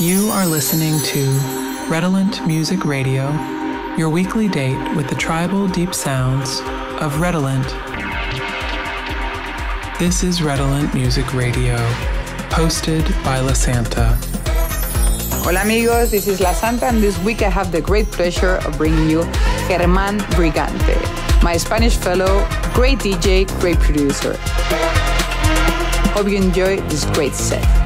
You are listening to Redolent Music Radio, your weekly date with the tribal deep sounds of Redolent. This is Redolent Music Radio, hosted by La Santa. Hola amigos, this is La Santa and this week I have the great pleasure of bringing you Germán Brigante, my Spanish fellow, great DJ, great producer. Hope you enjoy this great set.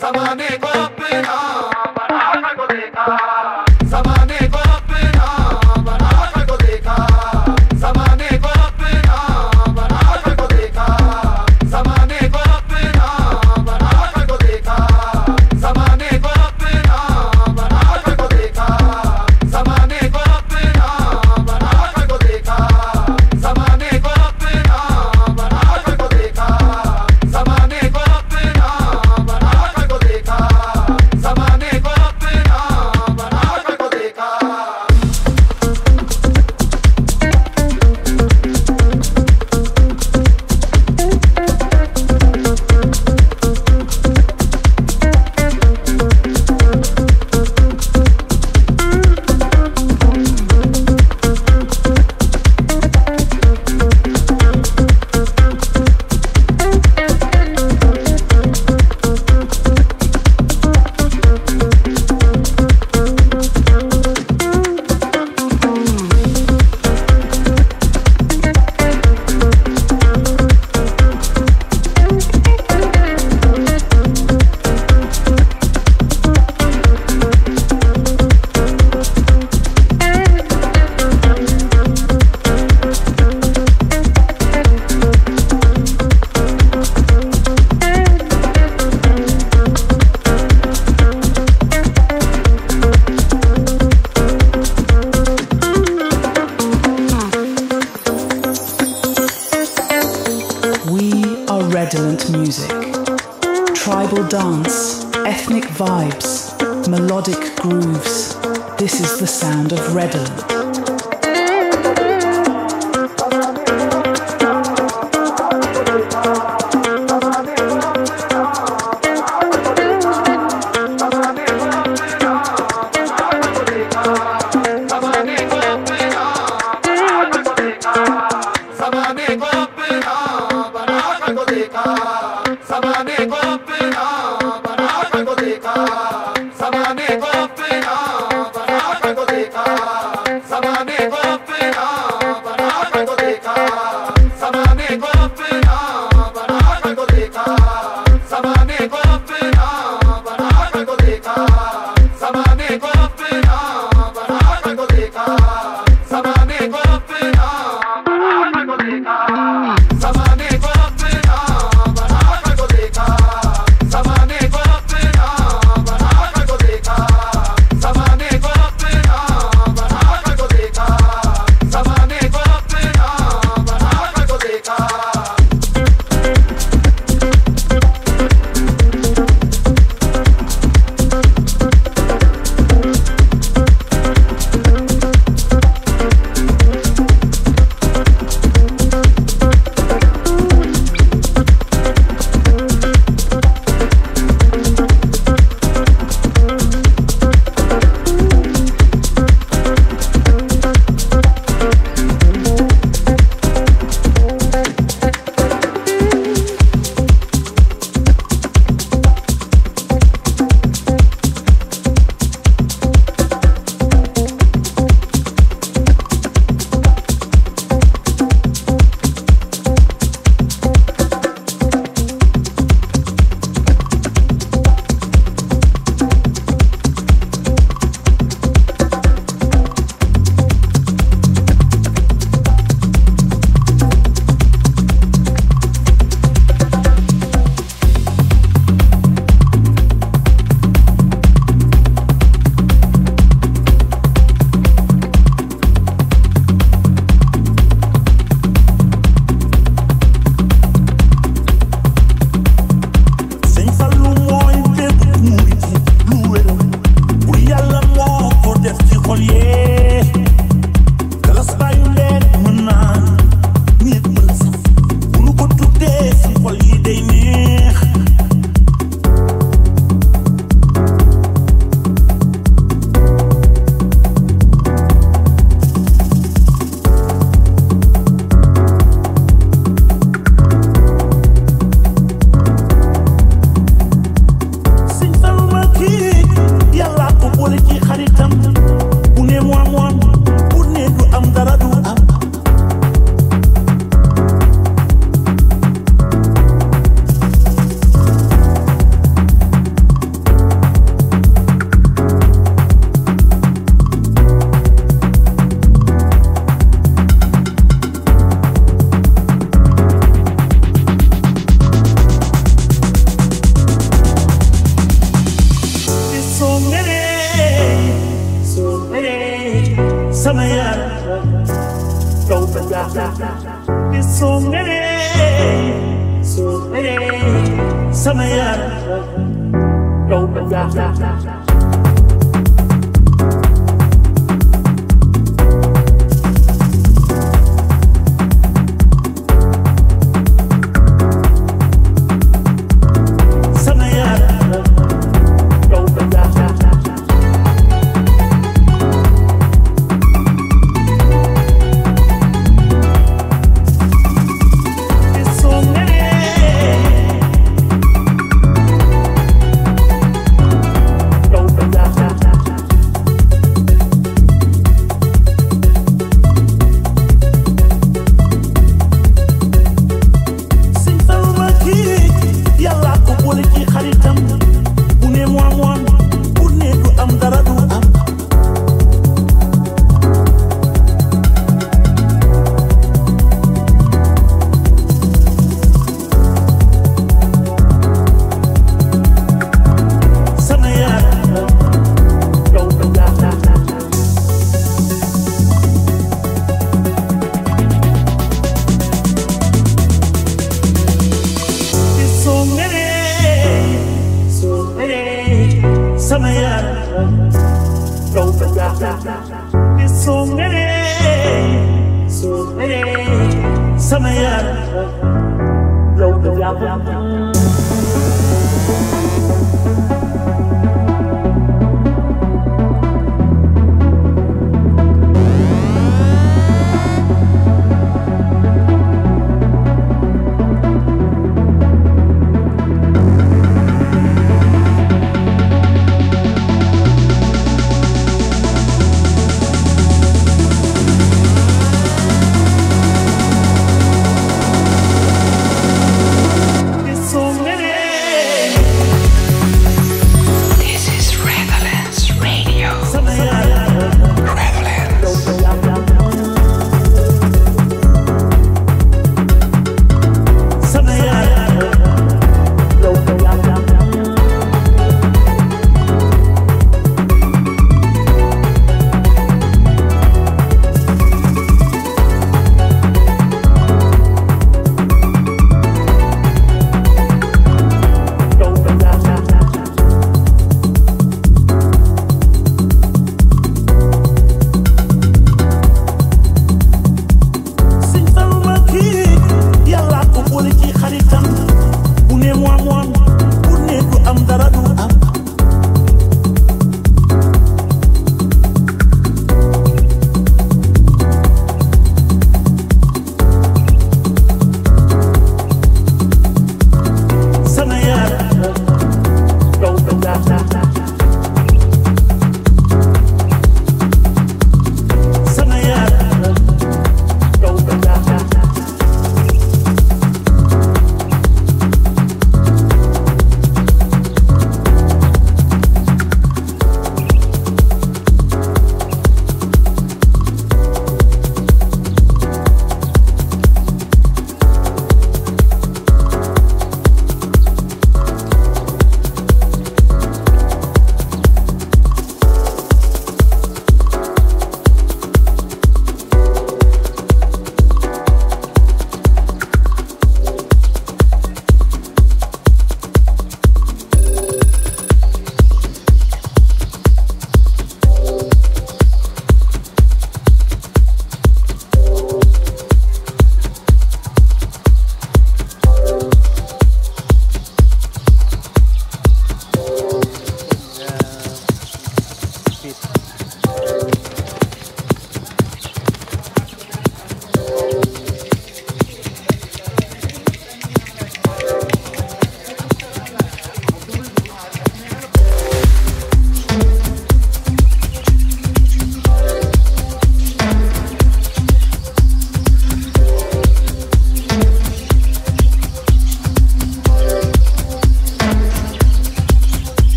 समाने the sound of Redolent.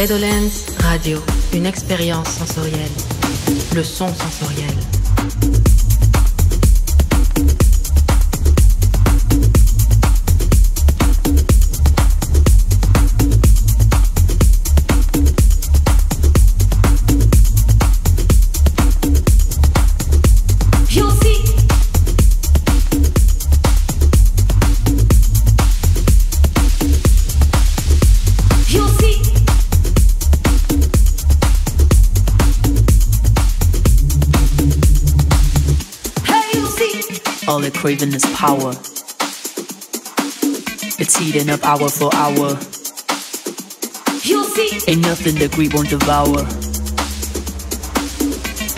Redolence Radio, une expérience sensorielle. Le son sensoriel. Craving is power. It's heating up hour for hour. You'll see. Ain't nothing the greed won't devour.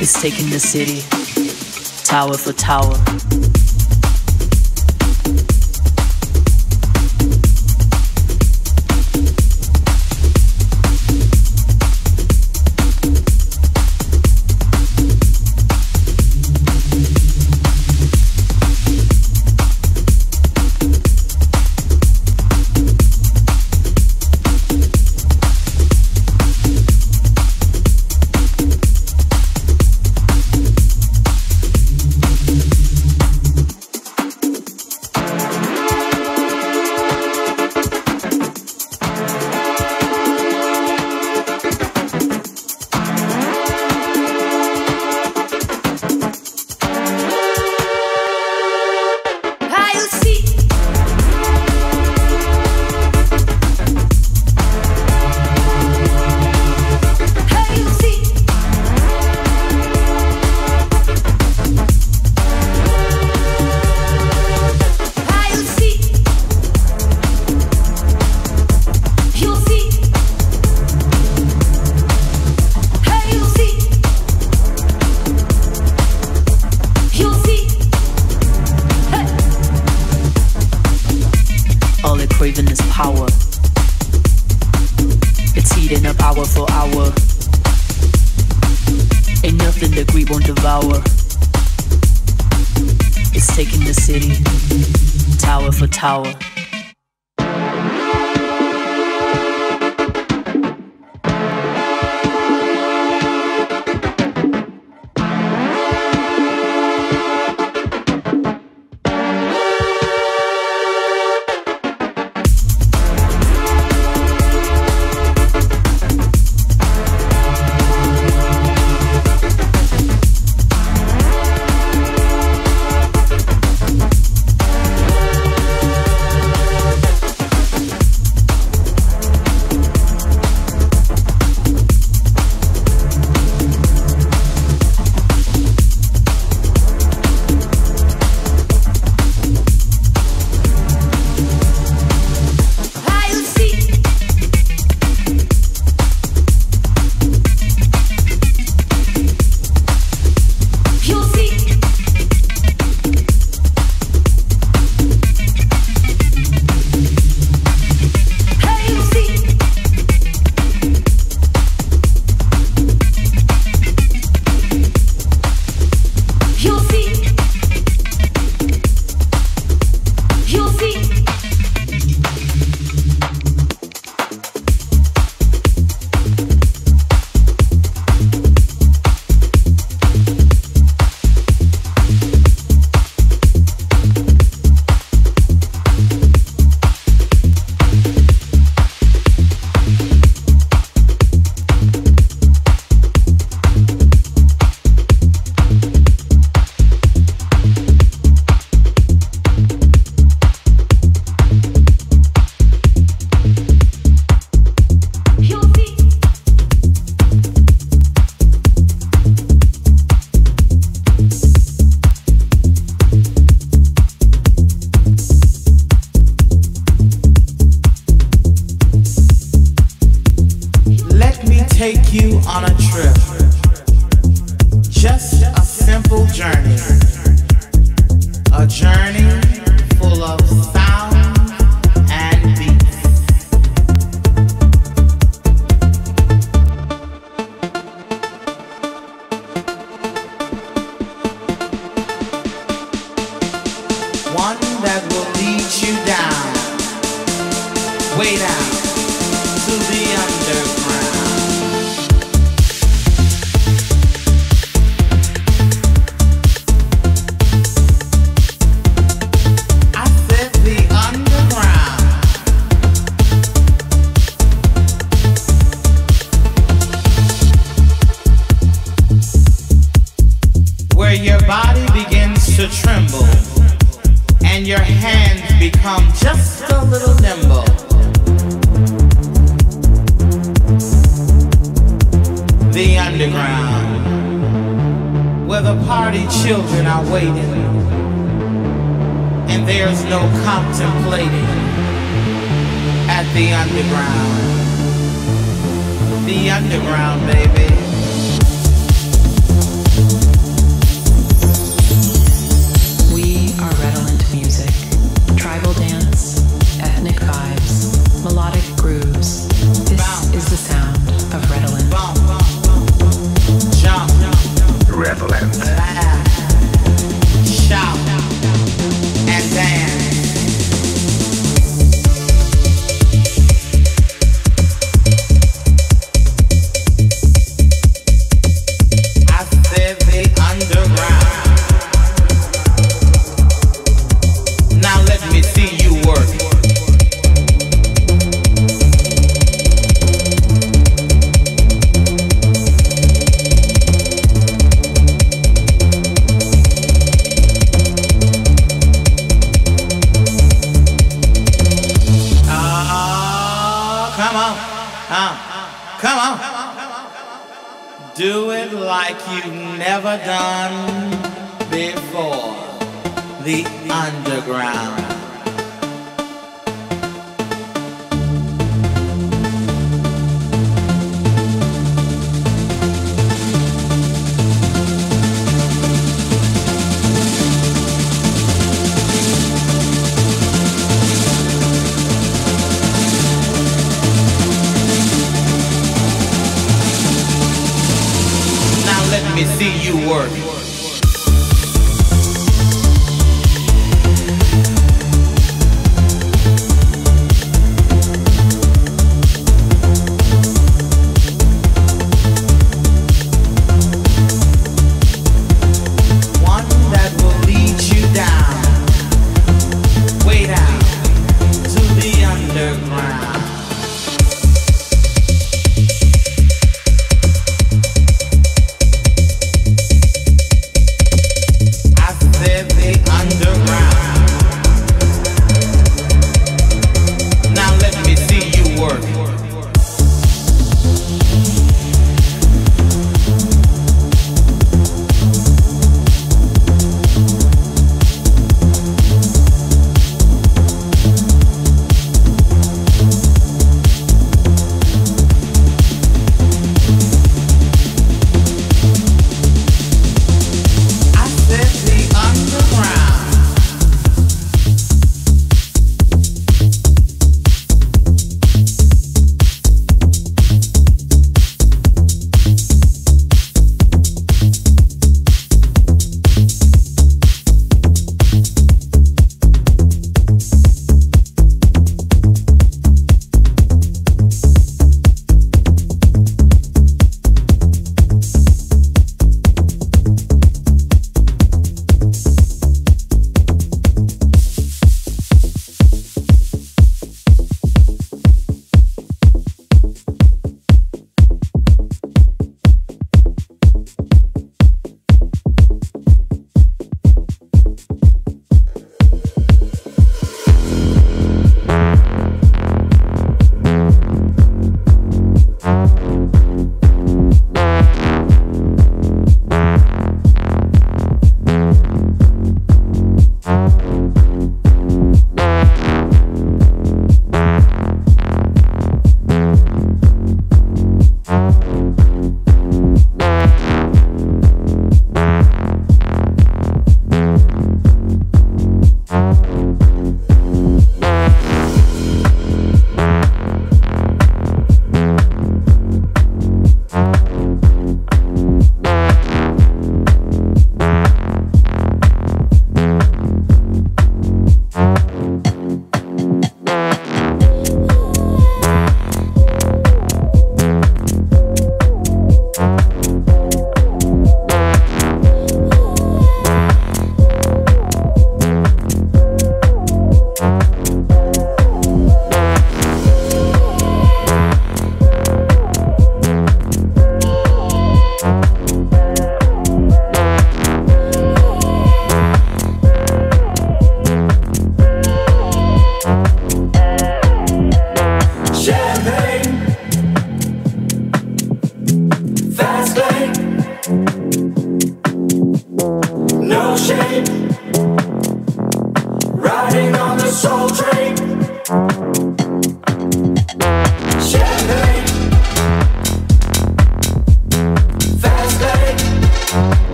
It's taking the city, tower for tower. tower.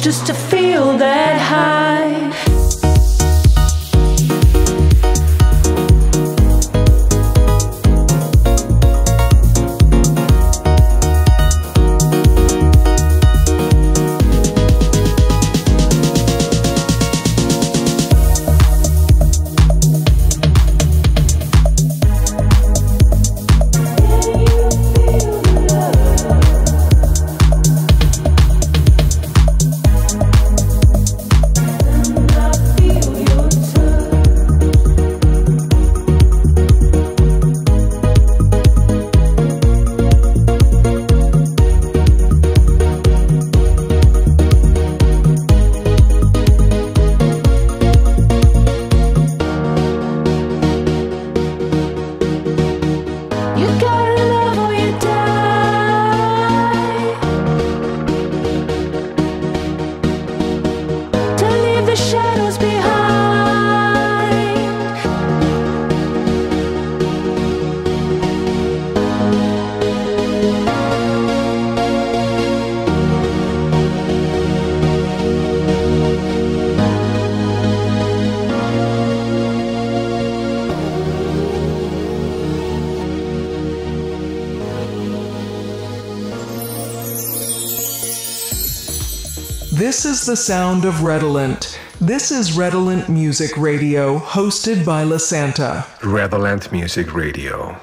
Just to feel that high. This is the sound of Redolent. This is Redolent Music Radio, hosted by La Santa. Redolent Music Radio.